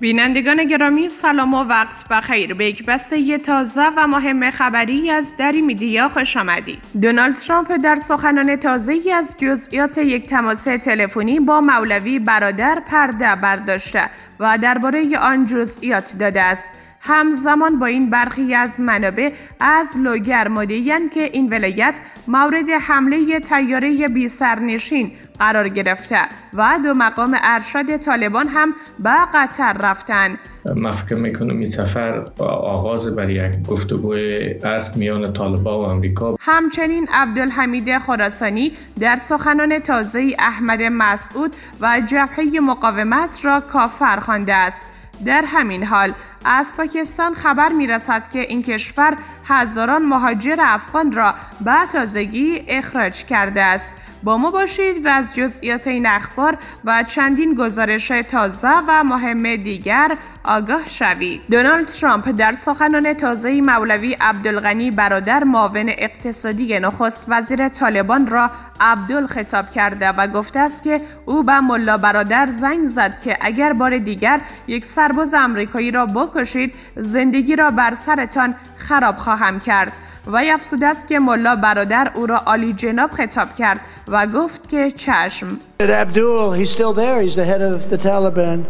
بینندگان گرامی سلام و وقت بخیر. به یک بسته تازه و مهم خبری از دری میدیا خوش آمدید دونالد ترامپ در سخنان تازه از جزئیات یک تماس تلفنی با مولوی برادر پرده برداشته و درباره آن جزئیات داده است. همزمان با این برخی از منابع از لوگر مدین که این ولایت مورد حمله تیاره بی سرنشین قرار گرفته و دو مقام ارشد طالبان هم به قطر رفتن. من فکر می‌کنم این سفر آغاز بر یک گفتگوی است میان طالبا و امریکا. همچنین عبدالحمید خراسانی در سخنان تازه احمد مسعود و جبهه مقاومت را کافر خوانده است. در همین حال از پاکستان خبر می رسد که این کشور هزاران مهاجر افغان را به تازگی اخراج کرده است. با ما باشید و از جزئیات این اخبار و چندین گزارش تازه و مهم دیگر آگاه شوید. دونالد ترامپ در سخنان تازه مولوی عبدالغنی برادر معاون اقتصادی نخست وزیر طالبان را عبدال خطاب کرده و گفته است که او به ملا برادر زنگ زد که اگر بار دیگر یک سرباز امریکایی را بکشید زندگی را بر سرتان خراب خواهم کرد. و افسوده است که ملا برادر او را عالی جناب خطاب کرد و گفت که چشم Abdul, he's still there. He's the head of the Taliban.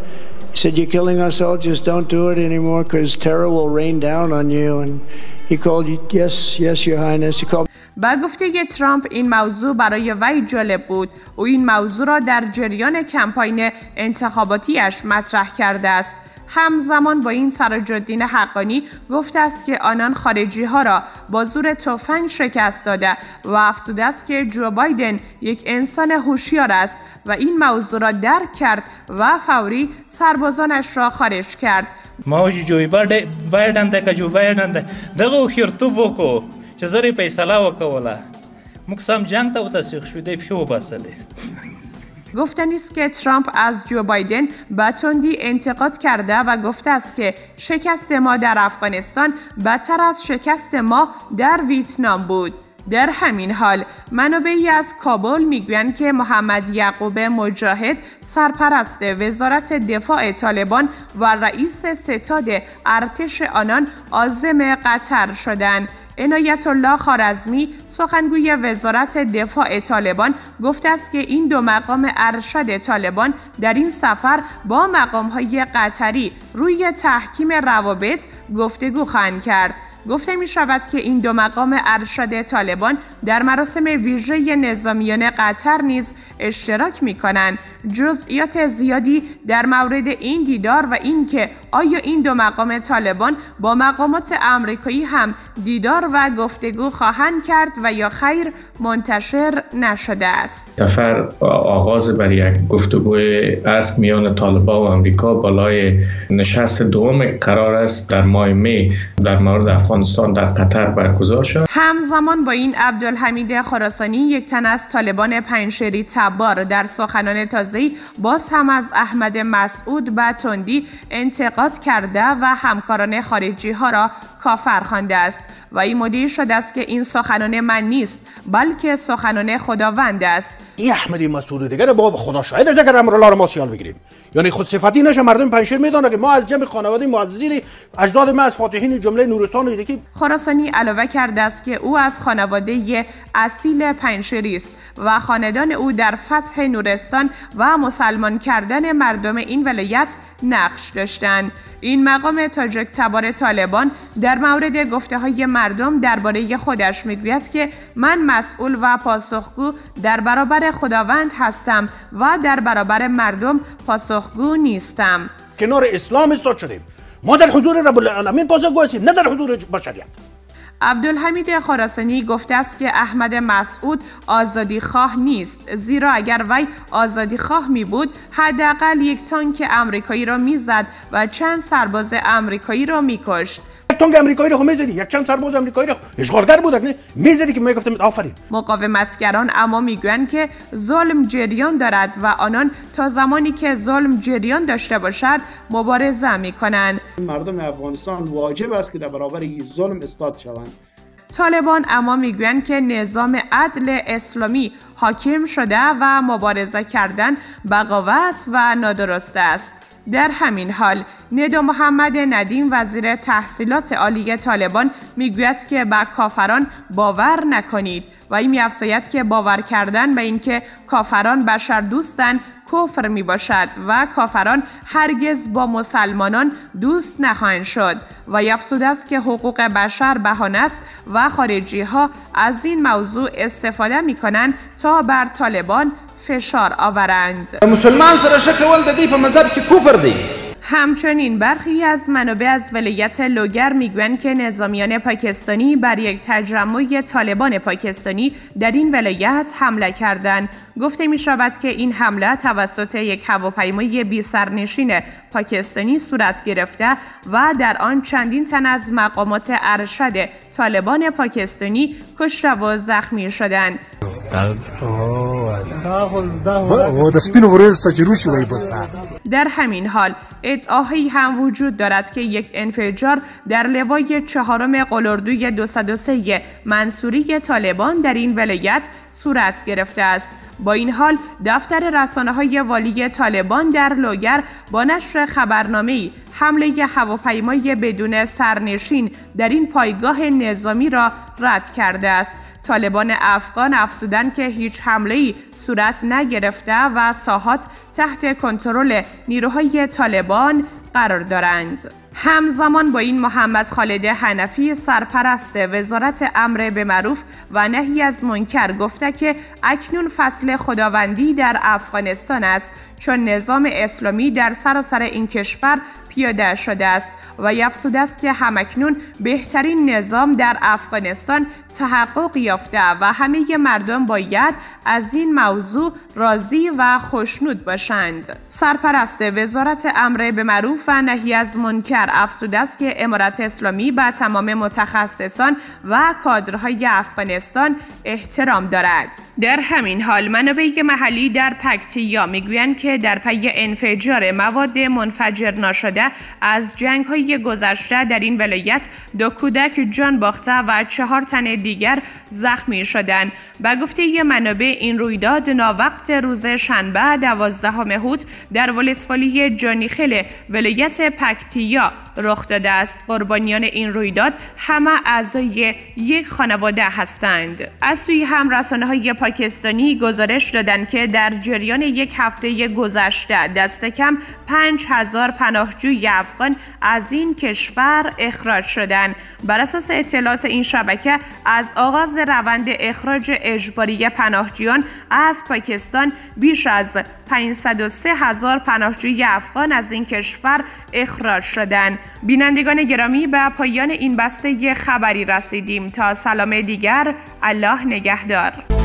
He said, You're killing our soldiers. Don't do it anymore because terror will rain down on you. And he called you, Yes, yes, Your Highness. He called با گفته ترامپ این موضوع برای وی جالب بود او این موضوع را در جریان کمپاین انتخاباتیش مطرح کرده است همزمان با این سراجالدین حقانی گفته است که آنان خارجی ها را با زور تفنگ شکست داده و افزوده است که جو بایدن یک انسان هوشیار است و این موضوع را درک کرد و فوری سربازانش را خارج کرد. ما جو بایدن ده جو بایدن ده دغه خیرتوب وکړو چې زری فیصله وکوله. موږ سم جنگ ته وتسیخ شو پیو باسلې گفتنی است که ترامپ از جو بایدن به تندی انتقاد کرده و گفته است که شکست ما در افغانستان بدتر از شکست ما در ویتنام بود. در همین حال منابعی از کابل می‌گویند که محمد یعقوب مجاهد سرپرست وزارت دفاع طالبان و رئیس ستاد ارتش آنان عازم قطر شدند عنایت الله خارزمی سخنگوی وزارت دفاع طالبان گفته است که این دو مقام ارشد طالبان در این سفر با مقام های قطری روی تحکیم روابط گفتگو خواهند کرد گفته می شود که این دو مقام ارشد طالبان در مراسم ویژه نظامیان قطر نیز اشتراک می کنند. جزئیات زیادی در مورد این دیدار و اینکه آیا این دو مقام طالبان با مقامات امریکایی هم دیدار و گفتگو خواهند کرد و یا خیر منتشر نشده است. سفر آغاز بر یک گفتگو است میان طالبان و امریکا بالای نشست دوم قرار است در ماه می در مورد افغانستان در قطر برگزار شد. همزمان با این عبدالحمید خراسانی یک تن از طالبان پنشری تبار در سخنان تازه باز هم از احمد مسعود به تندی انتقاد کرده و همکاران خارجی ها را کافر خوانده است و این مدیر شده است که این سخنان من نیست بلکه سخنان خداوند است. این احمدی مسعود دیگر بابا خدا شاهد از اگر امر الله رو ما سیال بگیریم. یعنی خود صفتی نشه مردم پنشیر می‌دونه که ما از جمع خانواده معززین اجداد ما از فاتحین جمله نورستان و که خراسانی علاوه کرده است که او از خانواده اصیل پنشیری است و خاندان او در فتح نورستان و مسلمان کردن مردم این ولایت نقش داشتند. این مقام تاجک تبار طالبان در مورد گفته های مردم درباره خودش می‌گوید که من مسئول و پاسخگو در برابر خداوند هستم و در برابر مردم پاسخگو نیستم. کنار اسلام استاد شدیم. ما در حضور رب العالمین پاسخگو هستیم نه در حضور بشریت. عبدالحمید خراسانی گفته است که احمد مسعود آزادی خواه نیست زیرا اگر وی آزادی خواه می بود حداقل یک تانک امریکایی را می‌زد و چند سرباز امریکایی را میکشت تانک امریکایی رو خب می‌زدی یک چند سرباز امریکایی رو اشغالگر بود نه می‌زدی که می‌گفتم آفرین. مقاومتگران اما می‌گویند که ظلم جریان دارد و آنان تا زمانی که ظلم جریان داشته باشد مبارزه می‌کنند. مردم افغانستان واجب است که در برابر این ظلم استاد شوند. طالبان اما می‌گویند که نظام عدل اسلامی حاکم شده و مبارزه کردن بغاوت و نادرست است. در همین حال ندو محمد ندیم وزیر تحصیلات عالی طالبان می‌گوید که به کافران باور نکنید. و این میافزاید که باور کردن به اینکه کافران بشر دوستن کفر می باشد و کافران هرگز با مسلمانان دوست نخواهند شد. و یفسود است که حقوق بشر بهانه است و خارجی ها از این موضوع استفاده می کنند تا بر طالبان فشار آورند. مسلمان سره شکول د دې په مذهب کوپر دی. همچنین برخی از منابع از ولایت لوگر می‌گویند که نظامیان پاکستانی بر یک تجمع طالبان پاکستانی در این ولایت حمله کردند. گفته می شود که این حمله توسط یک هواپیمای بی سرنشین پاکستانی صورت گرفته و در آن چندین تن از مقامات ارشد طالبان پاکستانی کشته و زخمی شدند. در همین حال ادعاهایی هم وجود دارد که یک انفجار در لوای چهارم قلردوی 203 منصوری طالبان در این ولایت صورت گرفته است. با این حال دفتر رسانه های والی طالبان در لوگر با نشر خبرنامه حمله هواپیمای بدون سرنشین در این پایگاه نظامی را رد کرده است طالبان افغان افزودند که هیچ حمله صورت نگرفته و ساحات تحت کنترل نیروهای طالبان قرار دارند. همزمان با این محمد خالد حنفی سرپرست وزارت امر به معروف و نهی از منکر گفته که اکنون فصل خداوندی در افغانستان است چون نظام اسلامی در سراسر این کشور پیاده شده است و یفسود است که همکنون بهترین نظام در افغانستان تحقق یافته و همه مردم باید از این موضوع راضی و خوشنود باشند. سرپرست وزارت امر به معروف و نهی از منکر افزوده است که امارت اسلامی به تمام متخصصان و کادرهای افغانستان احترام دارد. در همین حال منابع محلی در پکتیا می‌گویند که در پی انفجار مواد منفجر ناشده از جنگ های گذشته در این ولایت دو کودک جان باخته و چهار تن دیگر زخمی شدند. به گفته یه منابع این رویداد ناوقت روز شنبه دوازدهم هوت در ولسوالی جانیخل ولایت پکتیا up. رخ داده است. قربانیان این رویداد همه اعضای یک خانواده هستند. از سوی هم رسانه های پاکستانی گزارش دادند که در جریان یک هفته گذشته دست کم پنج هزار پناهجوی افغان از این کشور اخراج شدند. بر اساس اطلاعات این شبکه از آغاز روند اخراج اجباری پناهجویان از پاکستان بیش از 503 هزار پناهجوی افغان از این کشور اخراج شدند. بینندگان گرامی به پایان این بسته خبری رسیدیم. تا سلام دیگر الله نگهدار.